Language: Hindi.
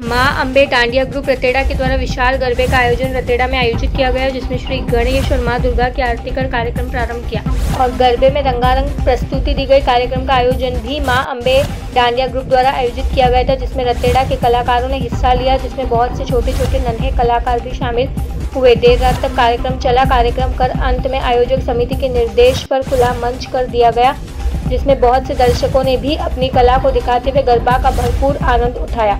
माँ अम्बे डांडिया ग्रुप रतेड़ा के द्वारा विशाल गरबे का आयोजन रतेड़ा में आयोजित किया गया, जिसमें श्री गणेश और माँ दुर्गा की आरती कर कार्यक्रम प्रारंभ किया। और गरबे में रंगारंग प्रस्तुति दी गई। कार्यक्रम का आयोजन भी माँ अम्बे डांडिया ग्रुप द्वारा आयोजित किया गया था, जिसमें रतेड़ा के कलाकारों ने हिस्सा लिया, जिसमें बहुत से छोटे छोटे नन्हे कलाकार भी शामिल हुए। देर रात तक कार्यक्रम चला। कार्यक्रम कर अंत में आयोजक समिति के निर्देश पर खुला मंच कर दिया गया, जिसमें बहुत से दर्शकों ने भी अपनी कला को दिखाते हुए गरबा का भरपूर आनंद उठाया।